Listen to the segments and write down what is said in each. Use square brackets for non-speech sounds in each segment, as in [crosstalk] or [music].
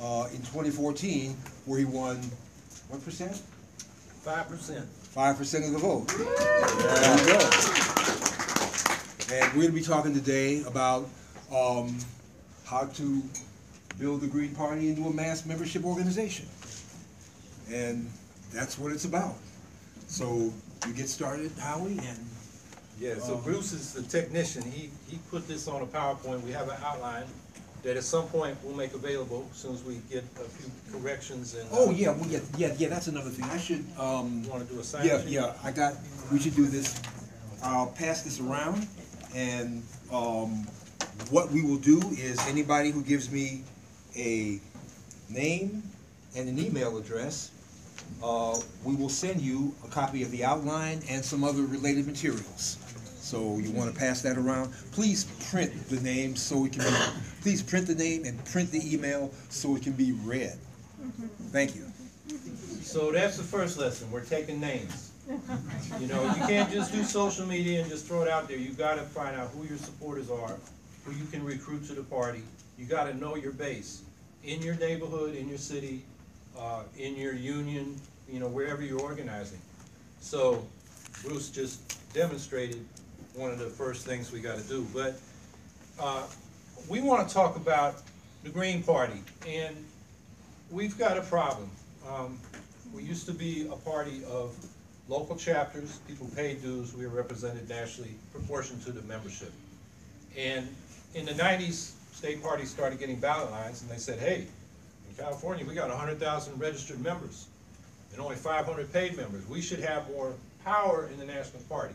uh, in twenty fourteen, where he won, what percent? Five percent. Five percent of the vote. There you go. And we're gonna be talking today about, um, how to build the Green Party into a mass membership organization. And that's what it's about. So you get started, Howie, and Yeah, so Um, Bruce is the technician. He, he put this on a PowerPoint. We have an outline that at some point we'll make available as soon as we get a few corrections and. Oh, yeah, well, yeah, yeah, yeah, that's another thing, I should, um, wanna do a sign? yeah, yeah, I got, we should do this. I'll pass this around, and, um, what we will do is, anybody who gives me a name and an email address, uh, we will send you a copy of the outline and some other related materials. So you wanna pass that around? Please print the name so it can be, please print the name and print the email so it can be read. Thank you. So that's the first lesson. We're taking names. You know, you can't just do social media and just throw it out there. You gotta find out who your supporters are, who you can recruit to the party. You gotta know your base, in your neighborhood, in your city, uh, in your union, you know, wherever you're organizing. So Bruce just demonstrated one of the first things we gotta do. But, uh, we wanna talk about the Green Party, and we've got a problem. Um, we used to be a party of local chapters, people paid dues, we were represented nationally, proportioned to the membership. And in the nineties, state parties started getting ballot lines, and they said, hey, in California, we got hundred thousand registered members, and only five hundred paid members, we should have more power in the national party.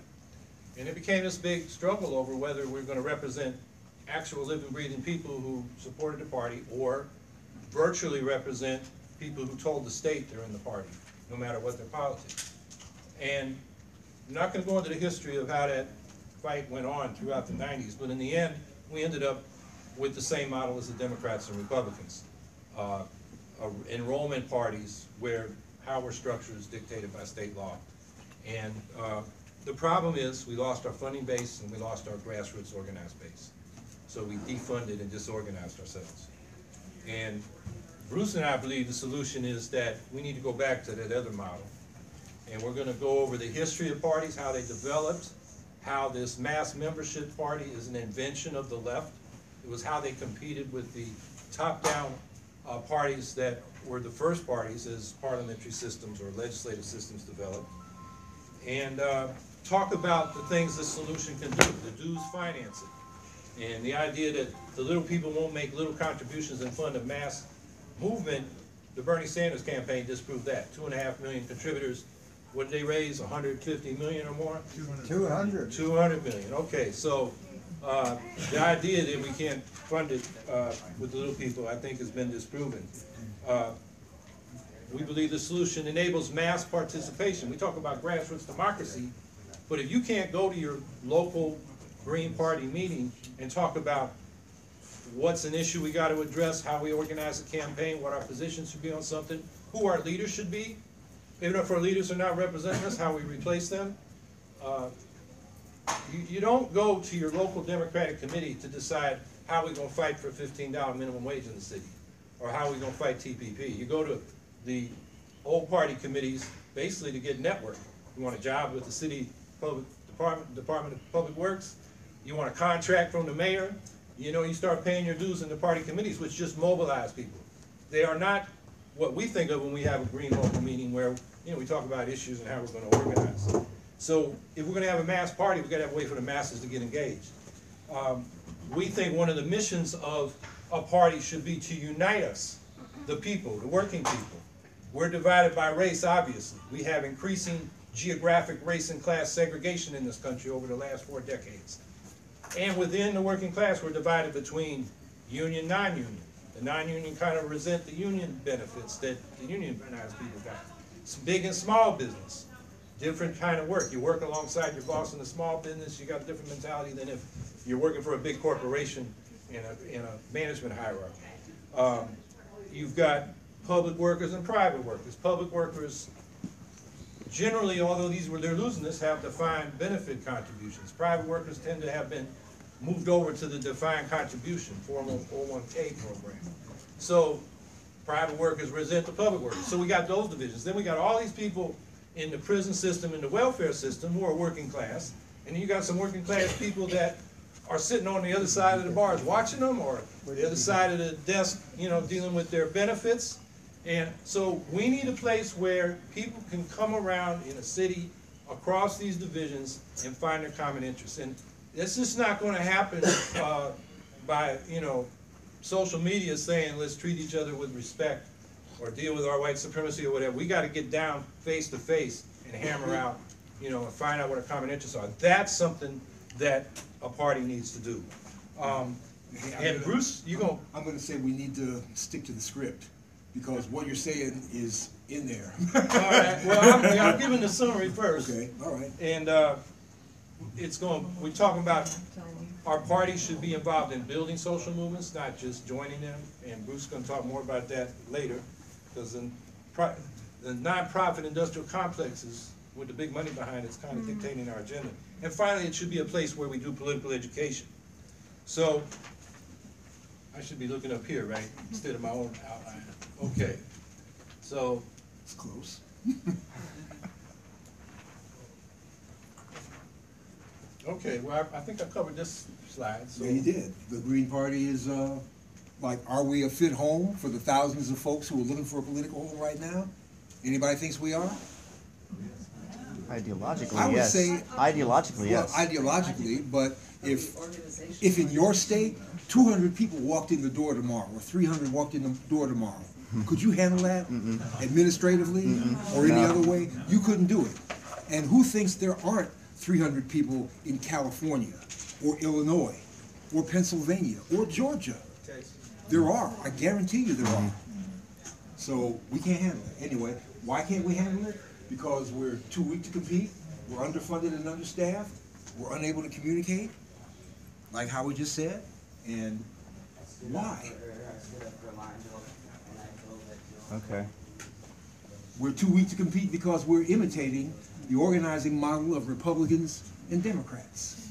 And it became this big struggle over whether we're gonna represent actual living, breathing people who supported the party, or virtually represent people who told the state they're in the party, no matter what their politics. And I'm not gonna go into the history of how that fight went on throughout the nineties, but in the end, we ended up with the same model as the Democrats and Republicans. Uh, uh, enrollment parties where power structure is dictated by state law. And, uh, the problem is, we lost our funding base and we lost our grassroots organized base. So we defunded and disorganized ourselves. And Bruce and I believe the solution is that we need to go back to that other model. And we're gonna go over the history of parties, how they developed, how this mass membership party is an invention of the left. It was how they competed with the top-down, uh, parties that were the first parties as parliamentary systems or legislative systems developed. And, uh, talk about the things this solution can do, the dues finance it. And the idea that the little people won't make little contributions and fund a mass movement, the Bernie Sanders campaign disproved that. Two and a half million contributors, what did they raise, hundred fifty million or more? Two hundred. Two hundred million, okay, so, uh, the idea that we can't fund it, uh, with the little people, I think has been disproven. Uh, We believe the solution enables mass participation, we talk about grassroots democracy, but if you can't go to your local Green Party meeting and talk about what's an issue we gotta address, how we organize a campaign, what our positions should be on something, who our leaders should be, even if our leaders are not representing us, how we replace them, uh, you, you don't go to your local Democratic committee to decide how we're gonna fight for fifteen dollar minimum wage in the city, or how we're gonna fight TPP. You go to the old party committees basically to get network. You want a job with the city public department, Department of Public Works, you want a contract from the mayor, you know, you start paying your dues in the party committees, which just mobilize people. They are not what we think of when we have a green local meeting where, you know, we talk about issues and how we're gonna organize. So if we're gonna have a mass party, we've gotta have a way for the masses to get engaged. Um, we think one of the missions of a party should be to unite us, the people, the working people. We're divided by race, obviously. We have increasing geographic race and class segregation in this country over the last four decades. And within the working class, we're divided between union, non-union. The non-union kind of resent the union benefits that the unionized people got. It's big and small business, different kind of work. You work alongside your boss in a small business, you got a different mentality than if you're working for a big corporation in a, in a management hierarchy. Um, you've got public workers and private workers. Public workers generally, although these were, they're losing this, have defined benefit contributions. Private workers tend to have been moved over to the defined contribution, formal 401K program. So private workers resent the public workers. So we got those divisions. Then we got all these people in the prison system and the welfare system who are working class. And you got some working class people that are sitting on the other side of the bars watching them or the other side of the desk, you know, dealing with their benefits. And so we need a place where people can come around in a city across these divisions and find their common interests. And it's just not gonna happen, uh, by, you know, social media saying, let's treat each other with respect or deal with our white supremacy or whatever. We gotta get down face to face and hammer out, you know, and find out what our common interests are. That's something that a party needs to do. Um, and Bruce, you gonna, I'm gonna say we need to stick to the script, because what you're saying is in there. [laughs] all right, well, I'm, yeah, I'm giving the summary first. Okay, all right. And, uh, it's going, we're talking about our party should be involved in building social movements, not just joining them. And Bruce is gonna talk more about that later, because the, pri- the nonprofit industrial complexes with the big money behind it's kind of dictating our agenda. And finally, it should be a place where we do political education. So, I should be looking up here, right, instead of my own outline. Okay, so, It's close. okay, well, I I think I covered this slide, so. Yeah, you did. The Green Party is, uh, like, are we a fit home for the thousands of folks who are looking for a political home right now? Anybody thinks we are? Ideologically. I Ideologically, would yes. say- Ideologically, Well, yes. ideologically, but if, if in your state, two hundred people walked in the door tomorrow, or three hundred walked in the door tomorrow, Mm-hmm. could you handle that mm-hmm. administratively mm-hmm. or any No. other way? You couldn't do it. And who thinks there aren't three hundred people in California, or Illinois, or Pennsylvania, or Georgia? There are, I guarantee you there are. So we can't handle it. Anyway, why can't we handle it? Because we're too weak to compete, we're underfunded and understaffed, we're unable to communicate, like how we just said, and why? Okay. We're too weak to compete because we're imitating the organizing model of Republicans and Democrats.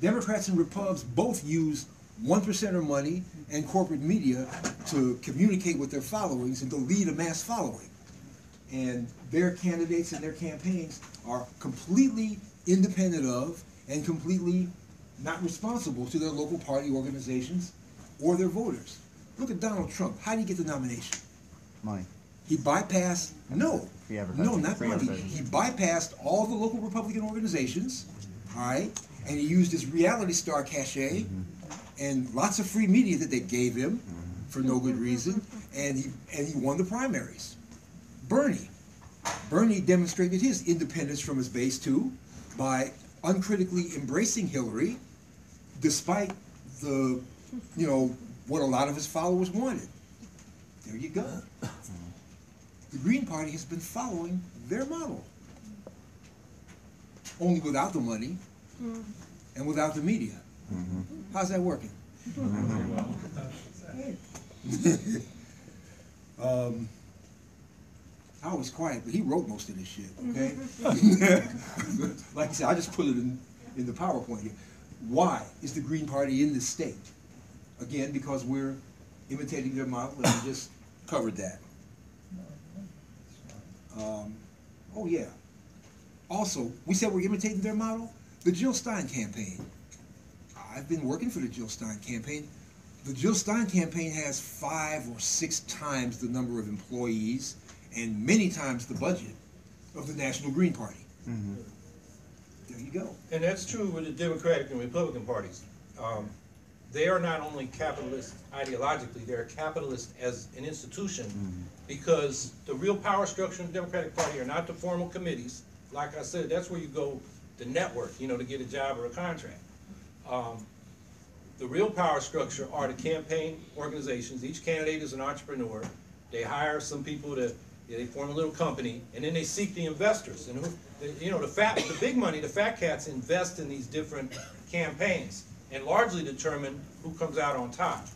Democrats and Repubs both use one percenter money and corporate media to communicate with their followings and to lead a mass following. And their candidates and their campaigns are completely independent of and completely not responsible to their local party organizations or their voters. Look at Donald Trump. How did he get the nomination? Money. He bypassed, no, Free advertising. no, not Free money. advertising. He bypassed all the local Republican organizations, all right? And he used his reality star cachet Mm-hmm. and lots of free media that they gave him for no good reason, and he, and he won the primaries. Bernie, Bernie demonstrated his independence from his base too by uncritically embracing Hillary despite the, you know, what a lot of his followers wanted. There you go. The Green Party has been following their model. Only without the money and without the media. How's that working? [laughs] um, I was quiet, but he wrote most of this shit, okay? [laughs] like I said, I just put it in, in the PowerPoint here. Why is the Green Party in this state? Again, because we're imitating their model, and just covered that. Um, oh yeah. Also, we said we're imitating their model. The Jill Stein campaign. I've been working for the Jill Stein campaign. The Jill Stein campaign has five or six times the number of employees and many times the budget of the National Green Party. There you go. And that's true with the Democratic and Republican parties. Um, they are not only capitalist ideologically, they're capitalist as an institution because the real power structure in the Democratic Party are not the formal committees. Like I said, that's where you go to network, you know, to get a job or a contract. Um, the real power structure are the campaign organizations. Each candidate is an entrepreneur. They hire some people to, they form a little company, and then they seek the investors. And who, the- you know, the fat, the big money, the fat cats invest in these different campaigns and largely determine who comes out on top.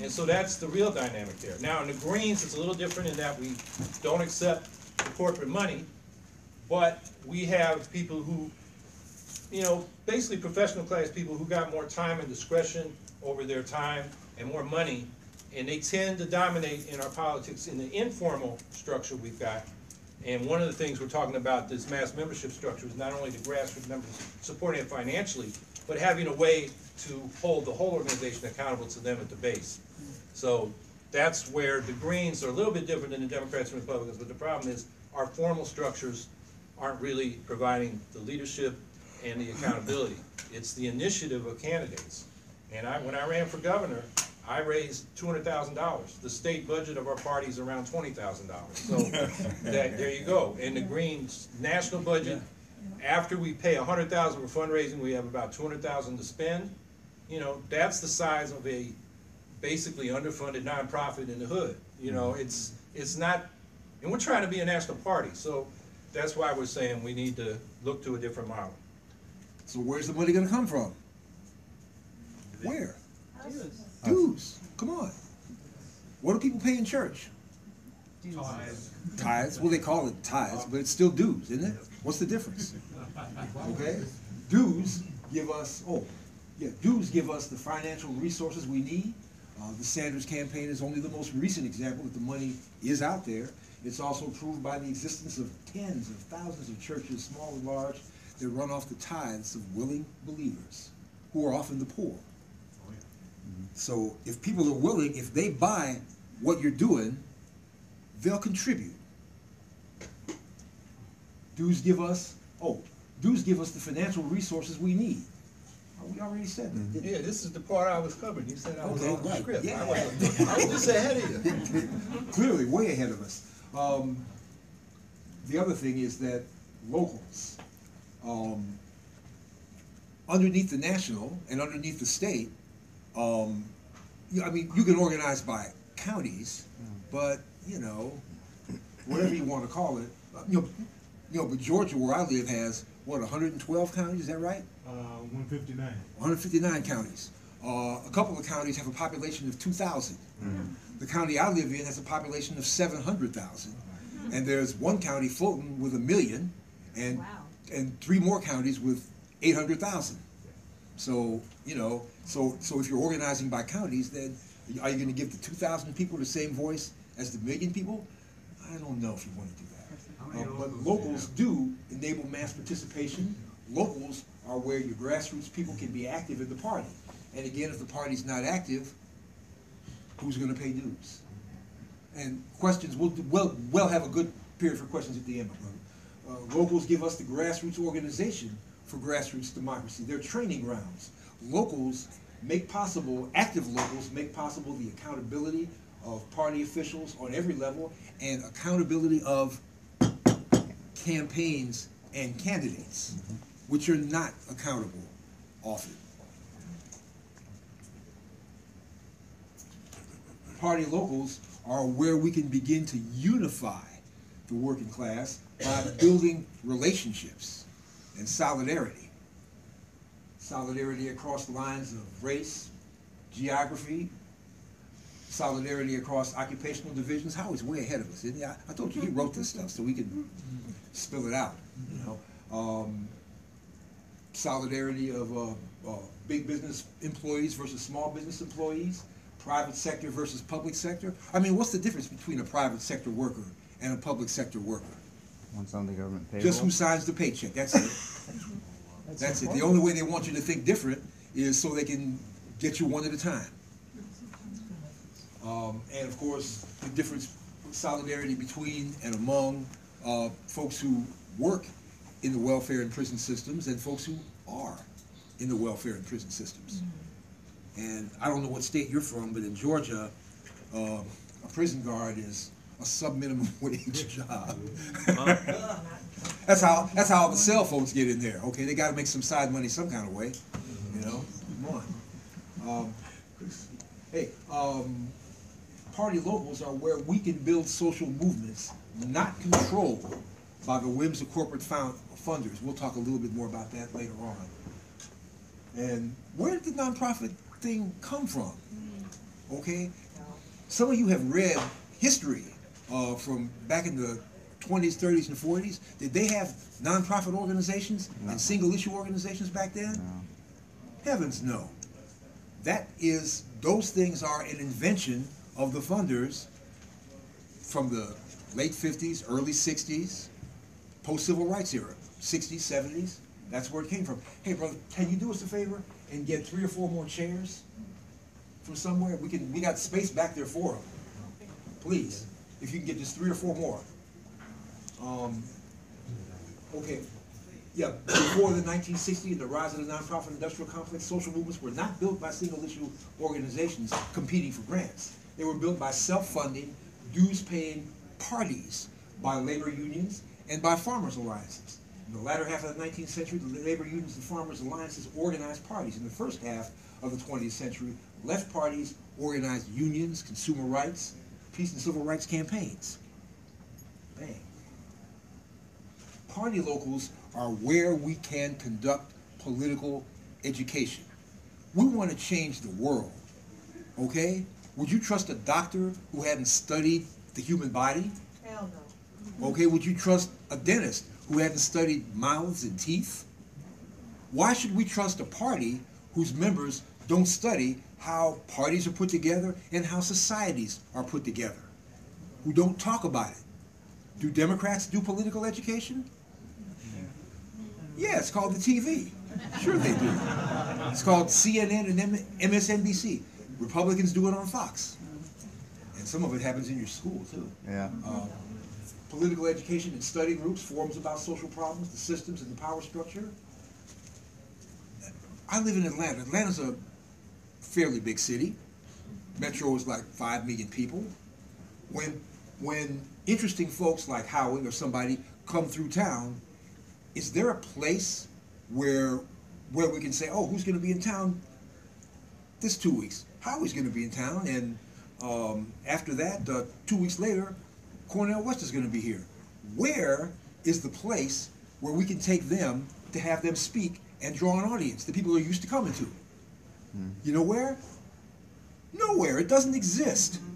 And so that's the real dynamic there. Now, in the Greens, it's a little different in that we don't accept the corporate money, but we have people who you know, basically professional class people who got more time and discretion over their time and more money and they tend to dominate in our politics in the informal structure we've got. And one of the things we're talking about, this mass membership structure, is not only the grassroots members supporting it financially, but having a way to hold the whole organization accountable to them at the base. So that's where the Greens are a little bit different than the Democrats and Republicans, but the problem is our formal structures aren't really providing the leadership and the accountability. It's the initiative of candidates. And I, when I ran for governor, I raised two hundred thousand dollars. The state budget of our party is around twenty thousand dollars. So [laughs] that, there you go. And the Greens' national budget, after we pay a hundred thousand for fundraising, we have about two hundred thousand to spend. You know, that's the size of a basically underfunded nonprofit in the hood. You know, mm-hmm. it's, it's not, and we're trying to be a national party, so that's why we're saying we need to look to a different model. So where's the money gonna come from? Where? Dues, come on. What do people pay in church? Tithes, Tithes. well, they call it tithes, but it's still dues, isn't it? What's the difference? Okay? Dues give us, oh, yeah, dues give us the financial resources we need. Uh, the Sanders campaign is only the most recent example that the money is out there. It's also proved by the existence of tens of thousands of churches, small and large, that run off the tithes of willing believers, who are often the poor. So if people are willing, if they buy what you're doing, they'll contribute. Dues give us, oh, dues give us the financial resources we need. We already said that, we? Yeah, this is the part I was covering, you said I was Okay, on the right, script. yeah. I was, I was just ahead of you. [laughs] Clearly, way ahead of us. Um, the other thing is that locals, um, underneath the national and underneath the state, um, you, I mean, you can organize by counties, but you know, whatever you want to call it, uh, you know, you know, but Georgia, where I live, has what 112 counties. Is that right? Uh, one fifty-nine. 159 counties. Uh, a couple of counties have a population of 2,000. The county I live in has a population of 700,000. And there's one county, floating with a million, and Wow. and three more counties with 800,000. So you know, so so if you're organizing by counties, then are you going to give the 2,000 people the same voice as the million people? I don't know if you want to do that. Uh, but locals do enable mass participation. Locals are where your grassroots people can be active in the party. And again, if the party's not active, who's gonna pay dues? And questions, we'll, we'll, we'll have a good period for questions at the end, my brother. Uh, locals give us the grassroots organization for grassroots democracy. They're training grounds. Locals make possible, active locals make possible the accountability of party officials on every level and accountability of campaigns and candidates, mm-hmm. which are not accountable often. Party locals are where we can begin to unify the working class by building relationships and solidarity. Solidarity across the lines of race, geography, solidarity across occupational divisions. Howard's way ahead of us, isn't he? I, I told you he wrote this stuff so we can spill it out, you know. Um, solidarity of uh, uh, big business employees versus small business employees, private sector versus public sector. I mean, what's the difference between a private sector worker and a public sector worker? One's on the government payroll. Just who signs the paycheck. That's it. That's it. The only way they want you to think different is so they can get you one at a time. Um, and of course, the difference, solidarity between and among uh, folks who work in the welfare and prison systems and folks who are in the welfare and prison systems. And I don't know what state you're from, but in Georgia, uh, a prison guard is a sub-minimum [laughs] wage job. [laughs] That's how, that's how the cell phones get in there, okay? They gotta make some side money some kind of way, you know? Come on. Um, Hey, um, party locals are where we can build social movements not controlled by the whims of corporate found, funders. We'll talk a little bit more about that later on. And where did the nonprofit thing come from? Okay? Some of you have read history uh, from back in the 20s, 30s, and 40s. Did they have nonprofit organizations No. and single issue organizations back then? No. Heavens no. That is, those things are an invention of the funders from the late fifties, early sixties, post-civil rights era, sixties, seventies. That's where it came from. Hey, brother, can you do us a favor and get three or four more chairs from somewhere? We can, we got space back there for them. Please, if you can get just three or four more. Um, okay, yeah, before the 1960s, and the rise of the nonprofit industrial complex, social movements were not built by single issue organizations competing for grants. They were built by self-funding, dues-paying parties, by labor unions, and by farmers' alliances. In the latter half of the nineteenth century, the labor unions and farmers' alliances organized parties. In the first half of the twentieth century, left parties organized unions, consumer rights, peace and civil rights campaigns. Bang. Party locals are where we can conduct political education. We want to change the world, okay? Would you trust a doctor who hadn't studied the human body? Hell no. Okay, would you trust a dentist who hadn't studied mouths and teeth? Why should we trust a party whose members don't study how parties are put together and how societies are put together? Who don't talk about it? Do Democrats do political education? Yeah, it's called the TV. Sure they do. It's called CNN and MSNBC. Republicans do it on Fox. And some of it happens in your school too Yeah. uh, political education and study groups, forums about social problems, the systems and the power structure. I live in Atlanta. Atlanta's a fairly big city. Metro is like five million people. When when interesting folks like Howie or somebody come through town, is there a place where where we can say, oh, who's going to be in town this two weeks? Howie's going to be in town, and um, after that, uh, two weeks later, Cornel West is going to be here. Where is the place where we can take them to have them speak and draw an audience that people are used to coming to? Mm-hmm. You know where? Nowhere. It doesn't exist. Mm-hmm.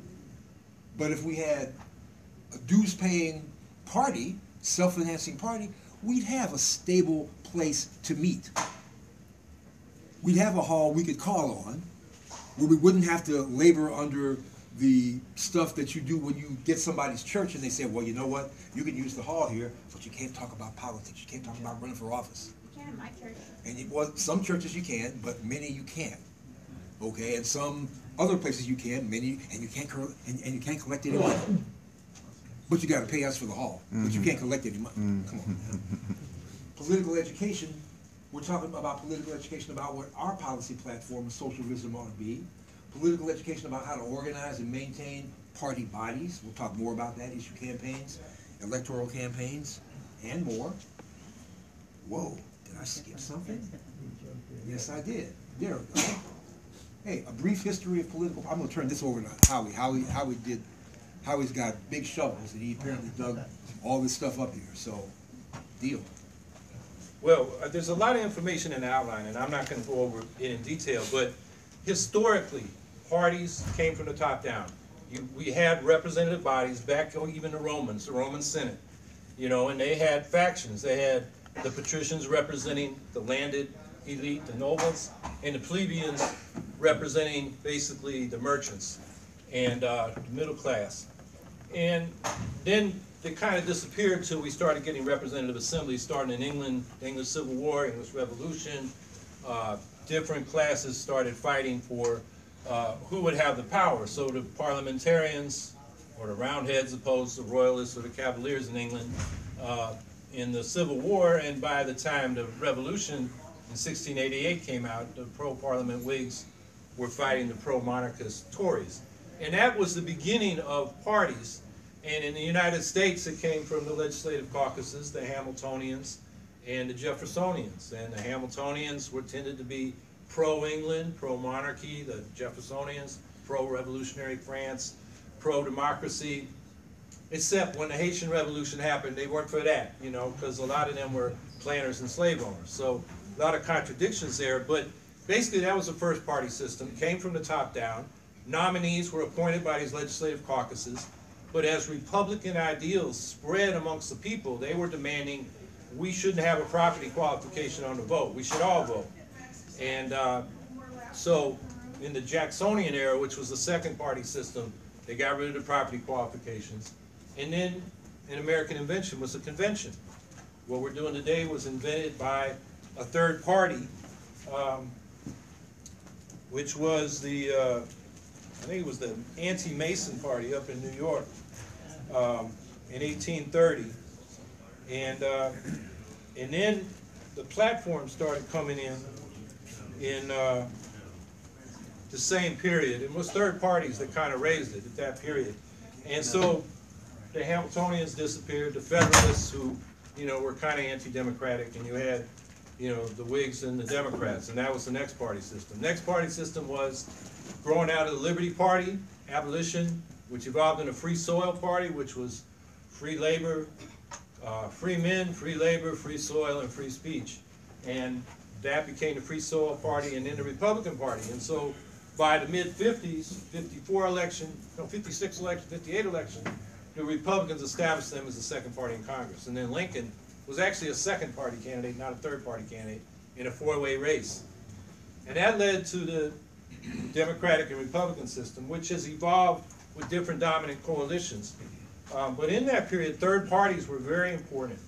But if we had a dues paying party, self financing party, we'd have a stable place to meet. We'd have a hall we could call on where we wouldn't have to labor under the stuff that you do when you get somebody's church and they say, well, you know what? You can use the hall here, but you can't talk about politics. You can't talk about running for office. You can in my church. And it was some churches you can, but many you can't. Okay, and some other places you can, many, and you can't, cor- and, and you can't collect any money. But you got to pay us for the hall. But you can't collect any money. Mm-hmm. Come on. man. political education. We're talking about political education about what our policy platform of socialism ought to be. Political education about how to organize and maintain party bodies. We'll talk more about that. Issue campaigns, electoral campaigns, and more. Whoa, did I skip something? [laughs] Yes, I did. There we go. Hey, a brief history of political. I'm gonna turn this over to Howie. Howie, Howie did. Howie's got big shovels, and he apparently dug all this stuff up here. So, deal. Well, uh, there's a lot of information in the outline, and I'm not gonna go over it in detail, but historically, parties came from the top down. You, we had representative bodies back, even the Romans, the Roman Senate, you know, and they had factions. They had the patricians representing the landed elite, the nobles, and the plebeians representing basically the merchants and, uh, the middle class. And then they kind of disappeared until we started getting representative assemblies, starting in England, the English Civil War, English Revolution. Uh, different classes started fighting for uh, who would have the power. So the parliamentarians, or the Roundheads, opposed to Royalists or the Cavaliers in England, uh, in the Civil War, and by the time the Revolution in 1688 came out, the pro-parliament Whigs were fighting the pro-monarchist Tories. And that was the beginning of parties. And in the United States, it came from the legislative caucuses, the Hamiltonians and the Jeffersonians. And the Hamiltonians were tended to be pro-England, pro-monarchy, the Jeffersonians, pro-revolutionary France, pro-democracy. Except when the Haitian Revolution happened, they weren't for that, you know, because a lot of them were planters and slave owners. So a lot of contradictions there, but basically that was the first party system, came from the top down. Nominees were appointed by these legislative caucuses, but as Republican ideals spread amongst the people, they were demanding we shouldn't have a property qualification on the vote. We should all vote. And uh, so in the Jacksonian era, which was the second party system, They got rid of the property qualifications. And then an American invention was a convention. What we're doing today was invented by a third party, um, which was the, uh, I think it was the anti-Mason party up in New York, um, in eighteen thirty. And, uh, and then the platform started coming in, in, uh, the same period. It was third parties that kind of raised it at that period. And so the Hamiltonians disappeared, the Federalists who, you know, were kind of anti-democratic, and you had, you know, the Whigs and the Democrats, and that was the next party system. Next party system was growing out of the Liberty Party, abolition, which evolved in a Free Soil Party, which was free labor, uh, free men, free labor, free soil, and free speech. And that became the Free Soil Party and then the Republican Party. And so by the mid-fifties, fifty-four election, no, fifty-six election, fifty-eight election, the Republicans established them as the second party in Congress. And then Lincoln was actually a second party candidate, not a third party candidate, in a four-way race. And that led to the Democratic and Republican system, which has evolved with different dominant coalitions. Um, but in that period, third parties were very important.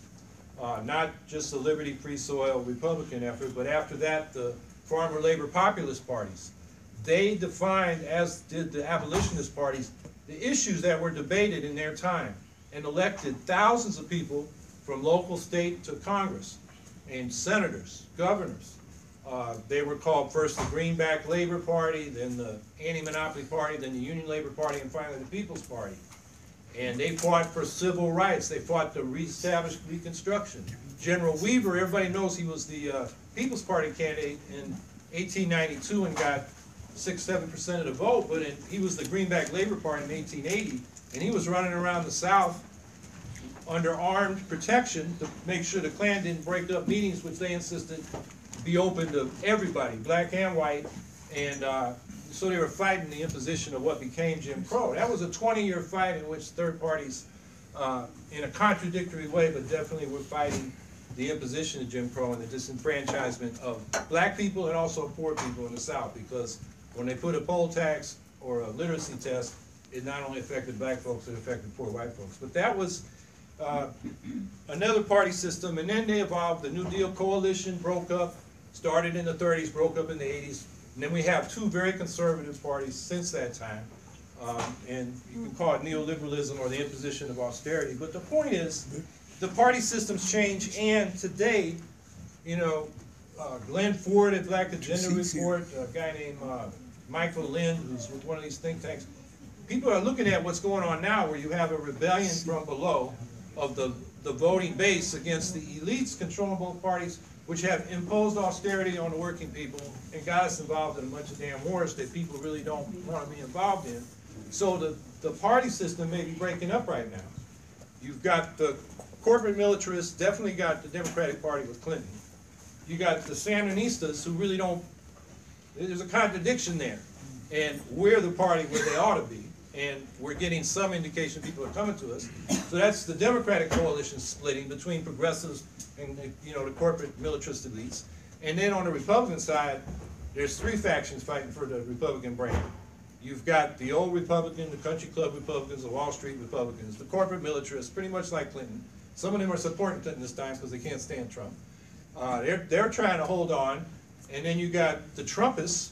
Uh, not just the Liberty Free Soil Republican effort, but after that, the Farmer Labor Populist parties. They defined, as did the abolitionist parties, the issues that were debated in their time and elected thousands of people from local, state to Congress and senators, governors. Uh, they were called first the Greenback Labor Party, then the Anti-Monopoly Party, then the Union Labor Party, and finally the People's Party. And they fought for civil rights. They fought to reestablish Reconstruction. General Weaver, everybody knows he was the uh, People's Party candidate in 1892 and got six, seven percent of the vote, but he was the Greenback Labor Party in 1880, and he was running around the South under armed protection to make sure the Klan didn't break up meetings, which they insisted be open to everybody, black and white. And uh, so they were fighting the imposition of what became Jim Crow. That was a 20-year fight in which third parties, uh, in a contradictory way, but definitely were fighting the imposition of Jim Crow and the disenfranchisement of black people and also poor people in the South. Because when they put a poll tax or a literacy test, it not only affected black folks, it affected poor white folks. But that was uh, another party system, and then they evolved. The New Deal coalition broke up, started in the 30s, broke up in the 80s, and then we have two very conservative parties since that time. Um, and you can call it neoliberalism or the imposition of austerity. But the point is, the party systems change, and today, you know, uh, Glen Ford at Black Agenda. Report, a guy named uh, Michael Lind, who's with one of these think tanks, people are looking at what's going on now, where you have a rebellion from below of the, the voting base against the elites controlling both parties, which have imposed austerity on the working people and got us involved in a bunch of damn wars that people really don't want to be involved in. So the, the party system may be breaking up right now. You've got the corporate militarists, definitely got the Democratic Party with Clinton. You got the Sandernistas who really don't, there's a contradiction there. And we're the party where they ought to be. And we're getting some indication people are coming to us. So that's the Democratic coalition splitting between progressives and, you know, the corporate militarist elites. And then on the Republican side, there's three factions fighting for the Republican brand. You've got the old Republican, the country club Republicans, the Wall Street Republicans, the corporate militarists, pretty much like Clinton. Some of them are supporting Clinton this time because they can't stand Trump. Uh, they're, they're trying to hold on. And then you got the Trumpists.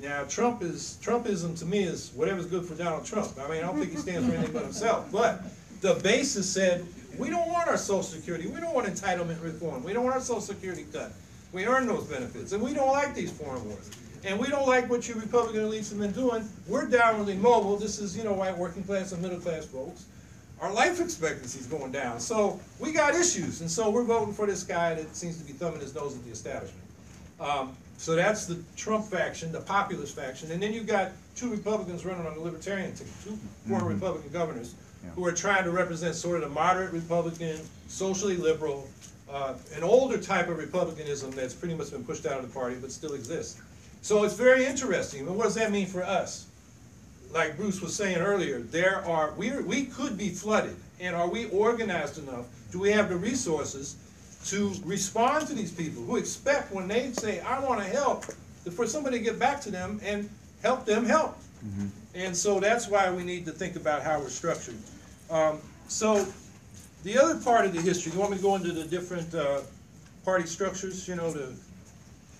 Now, Trump is, Trumpism to me is whatever's good for Donald Trump. I mean, I don't think he stands for anything but himself. But the base has said, we don't want our social security. We don't want entitlement reform. We don't want our social security cut. We earn those benefits. And we don't like these foreign wars. And we don't like what you Republican elites have been doing. We're downwardly mobile. This is, you know, white working class and middle class folks. Our life expectancy is going down. So we got issues. And so we're voting for this guy that seems to be thumbing his nose at the establishment. Um, so that's the Trump faction, the populist faction. And then you've got two Republicans running on the Libertarian ticket, two former Republican governors who are trying to represent sort of the moderate Republican, socially liberal, uh, an older type of Republicanism that's pretty much been pushed out of the party but still exists. So it's very interesting. And what does that mean for us? Like Bruce was saying earlier, there are we we could be flooded, and are we organized enough? Do we have the resources to respond to these people who expect when they say, "I want to help," for somebody to get back to them and help them help? And so that's why we need to think about how we're structured. Um, so, the other part of the history, you want me to go into the different, uh, party structures, you know, the,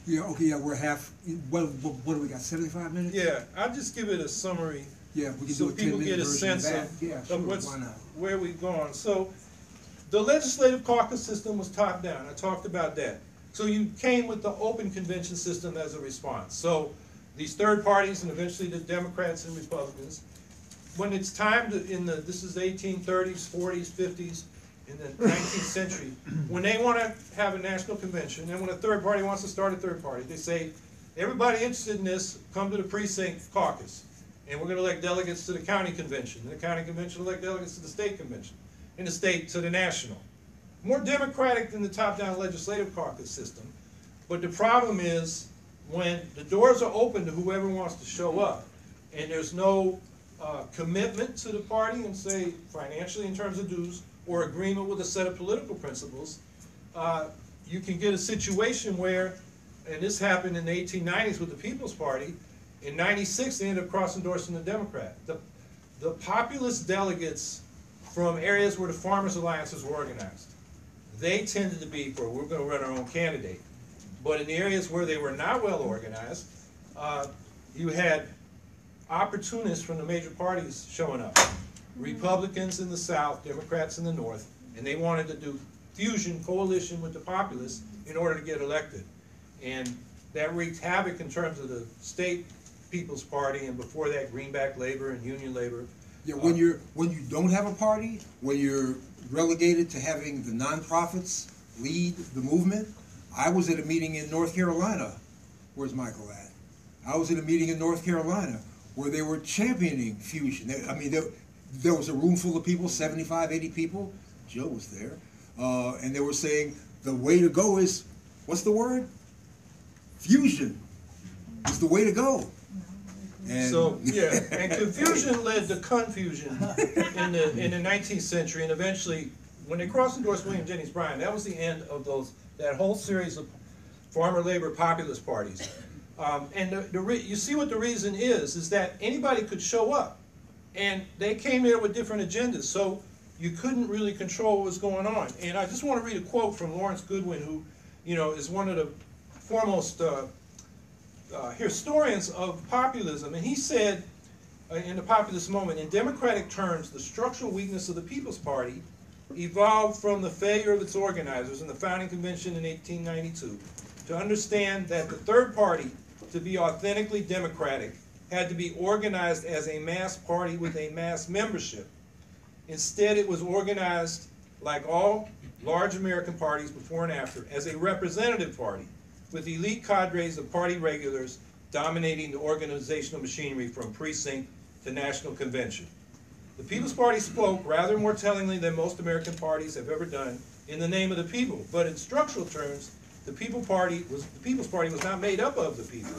Yeah, okay, yeah, we're half, what, what, what do we got, seventy-five minutes? yeah, I'll just give it a summary Yeah, we can so do a people get a of sense that. of, Yeah, sure, of what's, where we've gone. So, the legislative caucus system was top down, I talked about that. So you came with the open convention system as a response. So, these third parties and eventually the Democrats and Republicans, when it's time to, in the, this is eighteen thirties, forties, fifties, in the nineteenth [coughs] century, when they wanna have a national convention, and when a third party wants to start a third party, they say, everybody interested in this, come to the precinct caucus. And we're gonna elect delegates to the county convention, and the county convention will elect delegates to the state convention, and the state to the national. More democratic than the top-down legislative caucus system, but the problem is, when the doors are open to whoever wants to show up, and there's no, uh, commitment to the party and say financially in terms of dues, or agreement with a set of political principles, uh, you can get a situation where, and this happened in the eighteen nineties with the People's Party, in ninety-six, they ended up cross-endorsing the Democrat. The, the populist delegates from areas where the Farmers Alliances were organized, they tended to be for, we're gonna run our own candidate. But in the areas where they were not well organized, uh, you had opportunists from the major parties showing up. Republicans in the south, Democrats in the north, and they wanted to do fusion coalition with the populists in order to get elected. And that wreaked havoc in terms of the state People's Party, and before that, Greenback Labor and Union Labor. Yeah, when you're, when you don't have a party, when you're relegated to having the nonprofits lead the movement, I was at a meeting in North Carolina, where's Michael at? I was at a meeting in North Carolina where they were championing fusion. I mean, there, there was a room full of people, 75, 80 people, Joe was there, uh, and they were saying, the way to go is, what's the word? Fusion is the way to go. And- So, yeah, and confusion led to confusion in the, in the nineteenth century, and eventually, when they cross-endorsed William Jennings Bryan, that was the end of those, that whole series of farmer labor populist parties. Um, and the, the you see what the reason is, is that anybody could show up, and they came there with different agendas, so you couldn't really control what was going on. And I just wanna read a quote from Lawrence Goodwyn, who, you know, is one of the foremost, uh, uh, historians of populism, and he said uh, in the populist moment, in democratic terms, the structural weakness of the People's Party evolved from the failure of its organizers in the founding convention in 1892 to understand that the third party, to be authentically democratic, had to be organized as a mass party with a mass membership. Instead, it was organized, like all large American parties before and after, as a representative party, with elite cadres of party regulars dominating the organizational machinery from precinct to national convention. The People's Party spoke rather more tellingly than most American parties have ever done in the name of the people, but in structural terms, the People Party was, the People's Party was not made up of the people.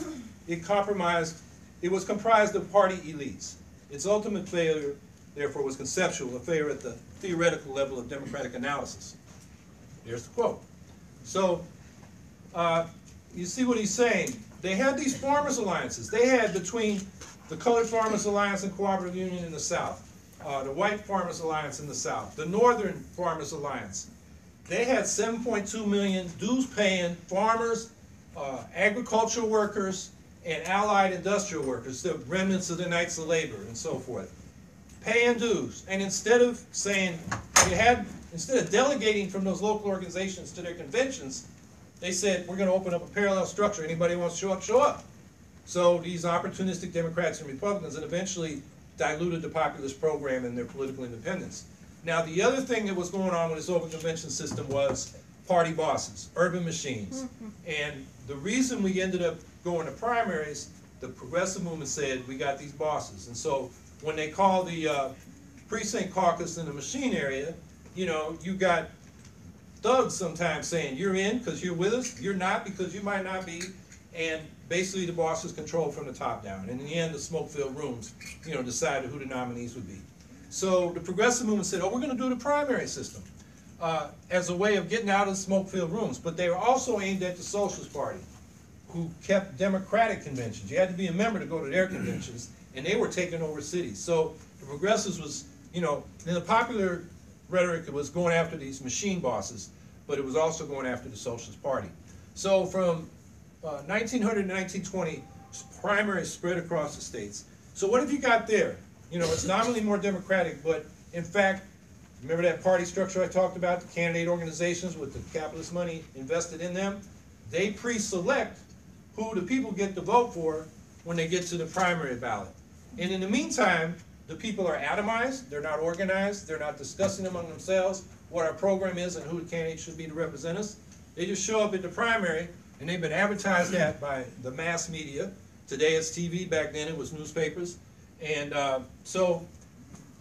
It compromised, it was comprised of party elites. Its ultimate failure, therefore, was conceptual, a failure at the theoretical level of democratic analysis. Here's the quote. So, uh, you see what he's saying. They had these farmers alliances. They had between the Colored Farmers Alliance and Cooperative Union in the South, uh, the White Farmers Alliance in the South, the Northern Farmers Alliance. They had 7.2 million dues-paying farmers, uh, agricultural workers, and allied industrial workers, the remnants of the Knights of Labor and so forth, paying dues. And instead of saying, you had, instead of delegating from those local organizations to their conventions, they said, we're gonna open up a parallel structure, anybody wants to show up, show up. So these opportunistic Democrats and Republicans and eventually diluted the populist program and their political independence. Now, the other thing that was going on with this open convention system was party bosses, urban machines. And the reason we ended up going to primaries, the progressive movement said, we got these bosses. And so when they called the uh, precinct caucus in the machine area, you know, you got thugs sometimes saying, you're in because you're with us, you're not because you might not be. And basically the boss is controlled from the top down. And in the end, the smoke-filled rooms, you know, decided who the nominees would be. So the progressive movement said, oh, we're gonna do the primary system uh, as a way of getting out of the smoke-filled rooms. But they were also aimed at the Socialist Party, who kept Democratic conventions. You had to be a member to go to their conventions. and they were taking over cities. So the progressives was, you know, in the popular rhetoric was going after these machine bosses, but it was also going after the Socialist Party. So from uh, 1900 to 1920, primaries spread across the states. So what have you got there? You know, it's nominally more democratic, but in fact, remember that party structure I talked about, the candidate organizations with the capitalist money invested in them? They pre-select who the people get to vote for when they get to the primary ballot. And in the meantime, the people are atomized, they're not organized, they're not discussing among themselves what our program is and who the candidate should be to represent us. They just show up at the primary, and they've been advertised at by the mass media. Today it's TV, back then it was newspapers. And uh, so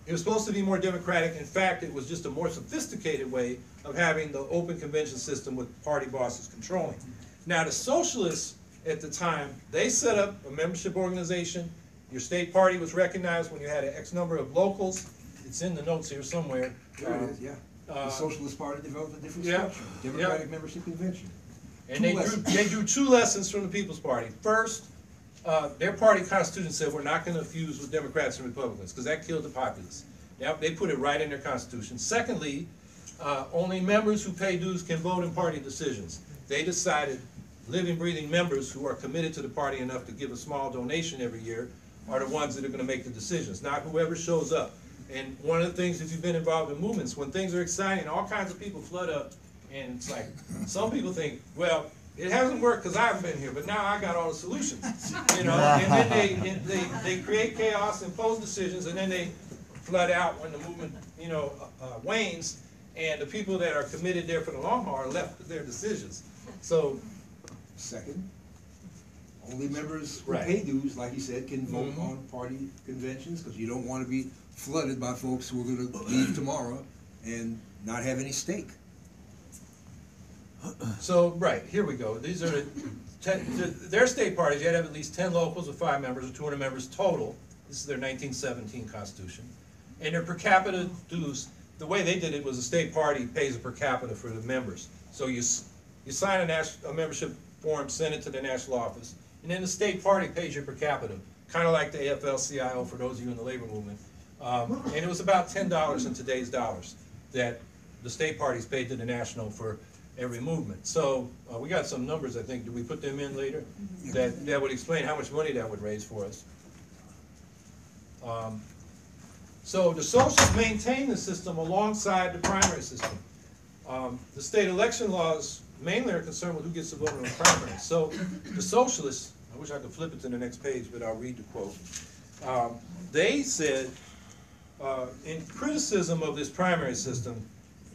it was supposed to be more democratic. In fact, it was just a more sophisticated way of having the open convention system with party bosses controlling. Now, the socialists at the time, they set up a membership organization. Your state party was recognized when you had an X number of locals. It's in the notes here somewhere. There it is, yeah. The Uh, Socialist Party developed a different yeah, structure, Democratic Membership Convention. And they drew, lessons. they drew two lessons from the People's Party. First, uh, their party constitution said we're not gonna fuse with Democrats and Republicans, because that killed the populace. Now, they put it right in their constitution. Secondly, uh, only members who pay dues can vote in party decisions. They decided living, breathing members who are committed to the party enough to give a small donation every year are the ones that are gonna make the decisions, not whoever shows up. And one of the things, if you've been involved in movements, when things are exciting, all kinds of people flood up, and it's like, some people think, well, it hasn't worked because I haven't been here, but now I got all the solutions, you know? And then they, and they, they create chaos, impose decisions, and then they flood out when the movement, you know, uh, uh, wanes, and the people that are committed there for the long haul are left with their decisions. So, Second, only members who Right. pay dues, like you said, can vote Mhm. on party conventions, because you don't want to be flooded by folks who are gonna leave tomorrow and not have any stake. So, right, here we go. These are the, ten, the- their state parties, you had to have at least ten locals with five members or two hundred members total. This is their nineteen seventeen constitution. And their per capita dues, the way they did it was a state party pays a per capita for the members. So you, s- you sign a nas- a membership form, send it to the national office, and then the state party pays you per capita, kinda like the AFL-CIO for those of you in the labor movement. Um, and it was about ten dollars in today's dollars that the state parties paid to the national for every movement. So, uh, we got some numbers, I think, do we put them in later? That, that would explain how much money that would raise for us. Um, So the socialists maintain the system alongside the primary system. Um, the state election laws mainly are concerned with who gets to vote in the primary. So the socialists, I wish I could flip it to the next page, but I'll read the quote. Um, they said, uh, in criticism of this primary system,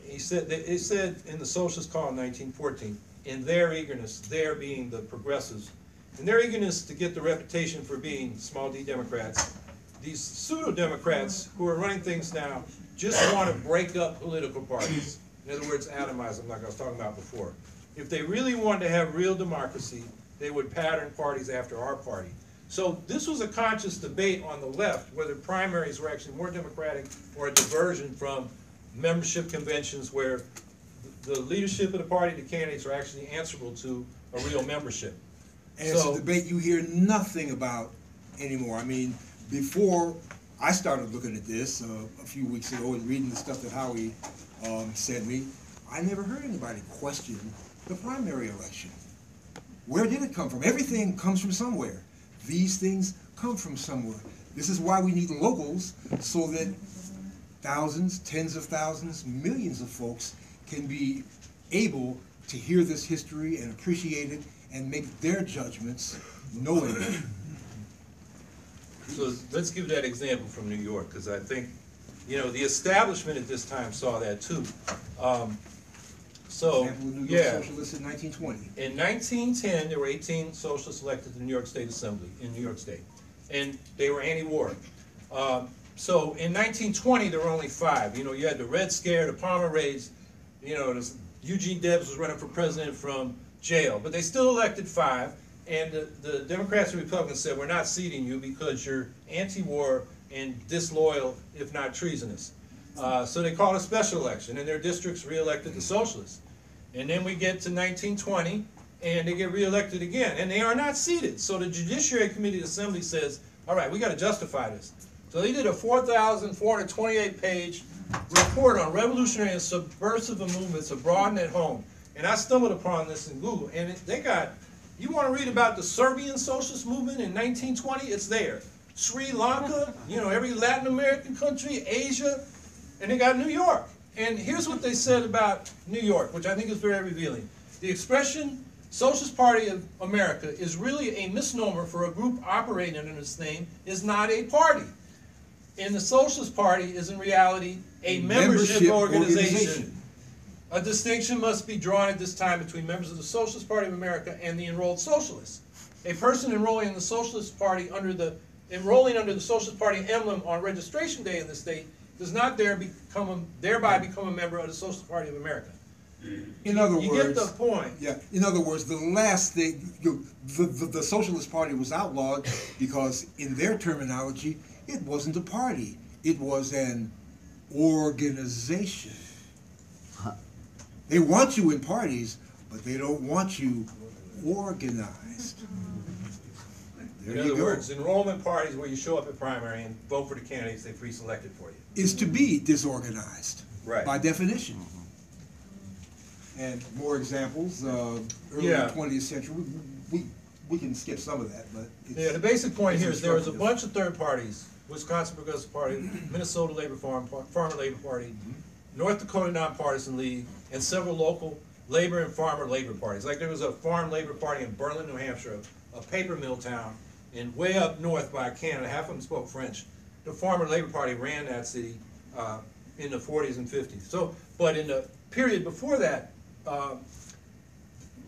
he said, they, said in the socialist call in nineteen fourteen, in their eagerness, their being the progressives, in their eagerness to get the reputation for being small d Democrats, these pseudo-Democrats who are running things now just want to break up political parties. In other words, atomize them like I was talking about before. If they really wanted to have real democracy, they would pattern parties after our party. So this was a conscious debate on the left, whether primaries were actually more democratic or a diversion from membership conventions where the leadership of the party, the candidates are actually answerable to a real membership. And it's a So- debate you hear nothing about anymore. I mean, before I started looking at this uh, a few weeks ago and reading the stuff that Howie um, sent me, I never heard anybody question the primary election. Where did it come from? Everything comes from somewhere. These things come from somewhere. This is why we need locals so that thousands, tens of thousands, millions of folks can be able to hear this history and appreciate it and make their judgments knowing it. So let's give that example from New York, because I think, you know, the establishment at this time saw that too. Um, So, Example New York yeah, socialists in nineteen twenty. in nineteen ten, there were eighteen socialists elected to the New York State Assembly in New York State, and they were anti-war. Um, So in nineteen twenty, there were only five, you know, you had the Red Scare, the Palmer raids, you know, this- Eugene Debs was running for president from jail, but they still elected five, and the, the Democrats and Republicans said, we're not seating you because you're anti-war and disloyal, if not treasonous. Uh, so they called a special election, and their districts re-elected the socialists. And then we get to nineteen twenty, and they get reelected again, and they are not seated. So the Judiciary Committee Assembly says, All right, we gotta justify this. So they did a four thousand four hundred twenty-eight page report on revolutionary and subversive movements abroad and at home. And I stumbled upon this in Google, and they got, you wanna read about the Serbian socialist movement in nineteen twenty, it's there. Sri Lanka, you know, every Latin American country, Asia, and they got New York. And here's what they said about New York, which I think is very revealing. The expression Socialist Party of America is really a misnomer for a group operating under this name is not a party. And the Socialist Party is in reality a membership, Membership organization. organization. A distinction must be drawn at this time between members of the Socialist Party of America and the enrolled socialists. A person enrolling in the Socialist Party under the enrolling under the Socialist Party emblem on registration day in the state does not there become a, thereby become a member of the Socialist Party of America. In other You get words, the point. yeah, in other words, the last thing, you- the, the, the Socialist Party was outlawed because in their terminology, it wasn't a party. It was an organization. They want you in parties, but they don't want you organized. There In you other go. words, enrollment parties where you show up at primary and vote for the candidates they pre-selected for you. Is to be disorganized. Right. By definition. And more examples, uh, early Yeah. twentieth century, we, we, we can skip some of that, but. Yeah, the basic point here is there was a bunch of third parties, Wisconsin Progressive Party, Minnesota Labor Farm, Farmer Labor Party, North Dakota Nonpartisan League, and several local labor and farmer labor parties. Like there was a farm labor party in Berlin, New Hampshire, a paper mill town, and way up north by Canada, half of them spoke French. The farmer labor party ran that city, uh, in the forties and fifties. So, but in the period before that, uh,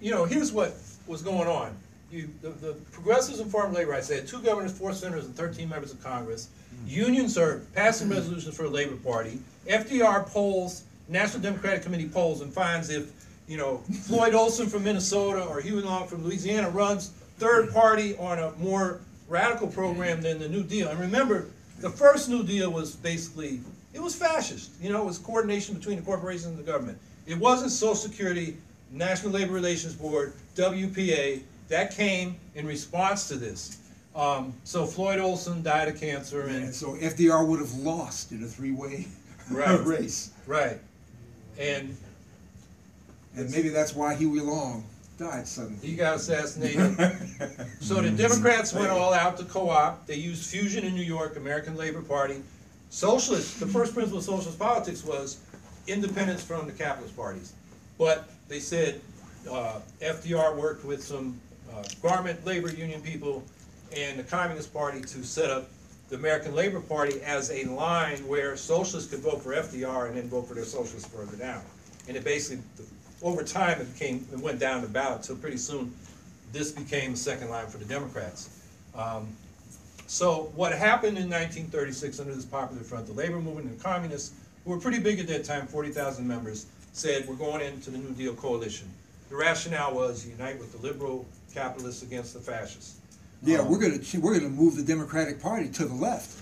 you know, here's what was going on. You, the, the progressives and Farmer-Laborites, they had two governors, four senators, and thirteen members of Congress. Unions are passing resolutions for the Labor Party. FDR polls, National Democratic Committee polls and finds if, you know, [laughs] Floyd Olson from Minnesota or Huey Long from Louisiana runs third party on a more radical program than the New Deal. And remember, the first New Deal was basically, it was fascist. You know, it was coordination between the corporations and the government. It wasn't Social Security, National Labor Relations Board, WPA. That came in response to this. Um, so Floyd Olson died of cancer And and, so FDR would have lost in a three-way [laughs] Right. race. right. And And maybe that's why Huey Long died suddenly. he got assassinated. [laughs] So the Democrats went all out to co-op. They used fusion in New York, American Labor Party. Socialists, the first principle of socialist politics was independence from the capitalist parties. But they said, uh, FDR worked with some, uh, garment labor union people and the Communist Party to set up the American Labor Party as a line where socialists could vote for FDR and then vote for their socialists further down. And it basically, over time, it became, it went down the ballot, so pretty soon, this became the second line for the Democrats. Um, So what happened in nineteen thirty-six under this popular front, the labor movement and the communists, who were pretty big at that time, forty thousand members, said, we're going into the New Deal coalition. The rationale was unite with the liberal capitalists against the fascists. Yeah, Um, we're gonna, we're gonna move the Democratic Party to the left.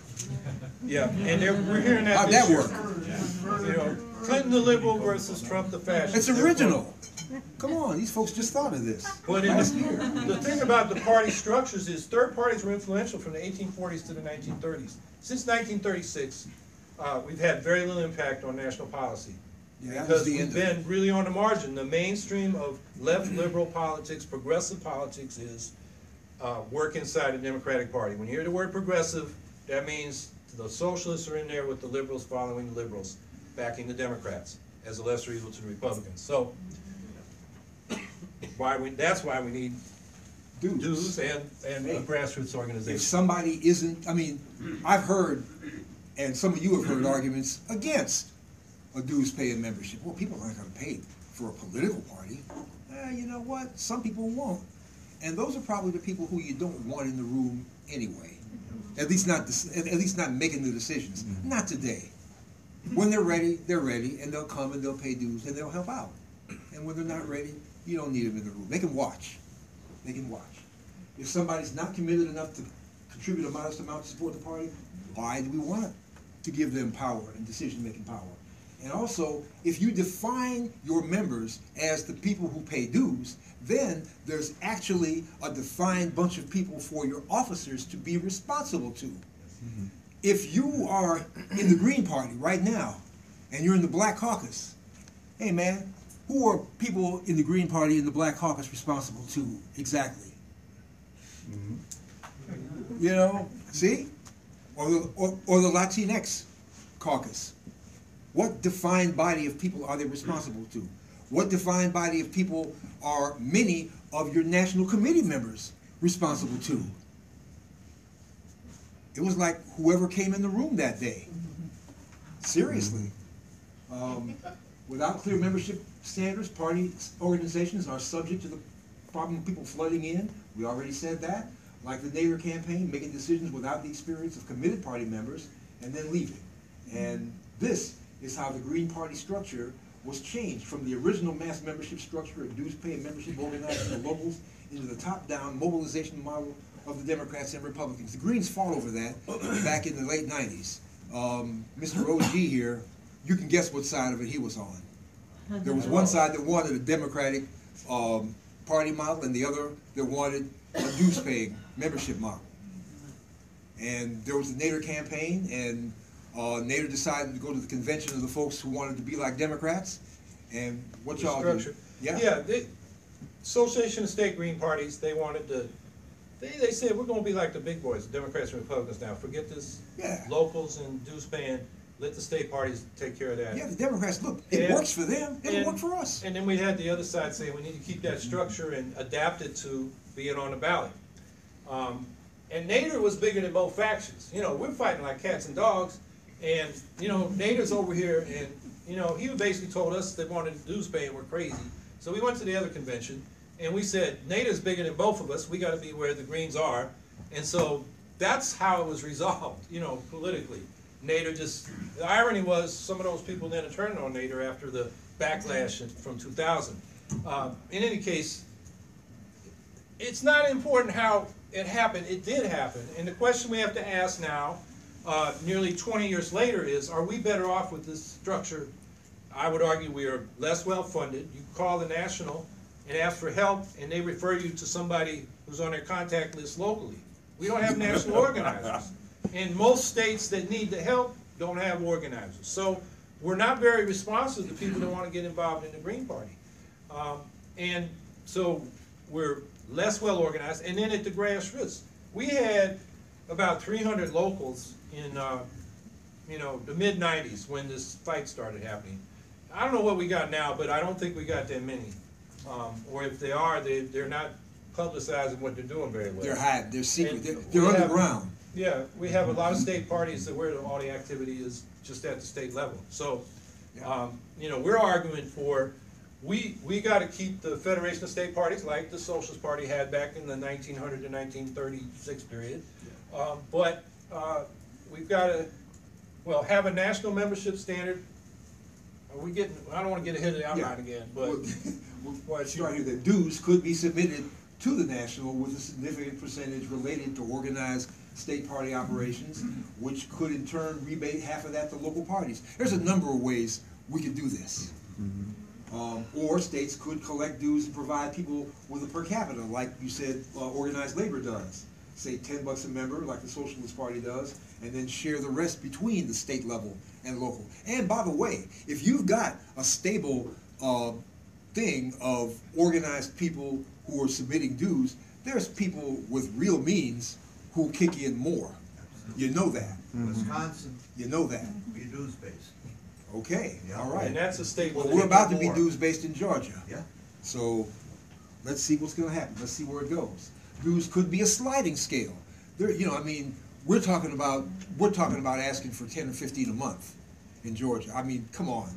Yeah, and we're hearing that How'd that year. work? You know, Clinton the liberal versus Trump the fascist. It's original. Come on, these folks just thought of this. But in last the, year. the thing about the party structures is third parties were influential from the eighteen forties to the nineteen thirties. Since nineteen thirty-six, uh, we've had very little impact on national policy. Yeah, Because we've end of it. been really on the margin. The mainstream of left liberal politics, progressive politics is, uh, work inside the Democratic Party. When you hear the word progressive, that means the socialists are in there with the liberals following the liberals, backing the Democrats as a lesser evil to the Republicans. So, why we, that's why we need dues and, and a grassroots If somebody isn't, I mean, I've heard, and some of you have heard arguments against a dues paying membership. Well, people aren't gonna pay for a political party. Eh, you know what? Some people won't. And those are probably the people who you don't want in the room anyway. At least not, at at least not making the decisions. Not today. When they're ready, they're ready, and they'll come and they'll pay dues and they'll help out. And when they're not ready, you don't need them in the room. They can watch. They can watch. If somebody's not committed enough to contribute a modest amount to support the party, why do we want to give them power and decision-making power? And also, if you define your members as the people who pay dues, then there's actually a defined bunch of people for your officers to be responsible to. Mm-hmm. If you are in the Green Party right now, and you're in the Black Caucus, hey man, who are people in the Green Party and the Black Caucus responsible to exactly? You know, see? Or the, or, or the Latinx caucus. What defined body of people are they responsible to? What defined body of people are many of your national committee members responsible to? It was like whoever came in the room that day. Seriously. Um, without clear membership standards, party organizations are subject to the problem of people flooding in. We already said that. Like the Nader campaign, making decisions without the experience of committed party members and then leaving. And this is how the Green Party structure was changed from the original mass membership structure of dues paying membership organized in the locals into the top-down mobilization model of the Democrats and Republicans. The Greens fought over that [clears throat] back in the late nineties. Um, Mr. OG here, you can guess what side of it he was on. There was one side that wanted a Democratic, um, party model and the other that wanted a dues paying membership model. And there was the Nader campaign, and uh, Nader decided to go to the convention of the folks who wanted to be like Democrats. And what y'all do? Yeah. Yeah, the Association of State Green Parties, they wanted to, they, they said, we're gonna be like the big boys, Democrats and Republicans now, forget this Yeah. locals and dues paying, let the state parties take care of that. Yeah, the Democrats, look, it And- works for them, it'll and- work for us. And then we had the other side saying, we need to keep that structure and adapt it to being on the ballot. Um, and Nader was bigger than both factions, you know, we're fighting like cats and dogs, and, you know, Nader's over here, and, you know, he basically told us they wanted dues paying, we're crazy. So we went to the other convention, and we said, Nader's bigger than both of us, we gotta be where the Greens are, and so that's how it was resolved, you know, politically. Nader just, the irony was, some of those people then turned on Nader after the backlash from two thousand. Um, in any case, it's not important how it happened, it did happen, and the question we have to ask now, uh, nearly twenty years later is, are we better off with this structure? I would argue we are less well-funded, you call the national and ask for help, and they refer you to somebody who's on their contact list locally. We don't have national organizers, and most states that need the help don't have organizers, so we're not very responsive to people that wanna get involved in the Green Party. Um, and so we're less well organized, and then at the grassroots, we had about three hundred locals in, uh, you know, the mid nineties when this fight started happening. I don't know what we got now, but I don't think we got that many. Um, or if they are, they, they're not publicizing what they're doing very well. They're hiding, they're secret, And they're, they're underground. Yeah, we have a lot of state parties that where all the activity is just at the state level. So, Yeah. um, you know, we're arguing for, we, we gotta keep the Federation of State Parties like the Socialist Party had back in the nineteen hundred to nineteen thirty-six period. Um, but, uh, we've gotta, well, have a national membership standard. Are we getting, I don't wanna get ahead of the outline again, but. Well, [laughs] well, it's right here, that dues could be submitted to the national with a significant percentage related to organized state party operations, which could in turn rebate half of that to local parties. There's a number of ways we could do this. Um, or states could collect dues and provide people with a per capita, like you said, uh, organized labor does. Say ten bucks a member, like the Socialist Party does, and then share the rest between the state level and local. And by the way, if you've got a stable, uh, thing of organized people who are submitting dues, there's people with real means who kick in more. You know that, Wisconsin, you know that. be dues based. Okay, Yeah. all And that's a state. Well, we're about to get be dues based in Georgia. Yeah. So, let's see what's gonna happen, let's see where it goes. Dues could be a sliding scale. There, you know, I mean, we're talking about, we're talking about asking for ten or fifteen a month in Georgia. I mean, come on.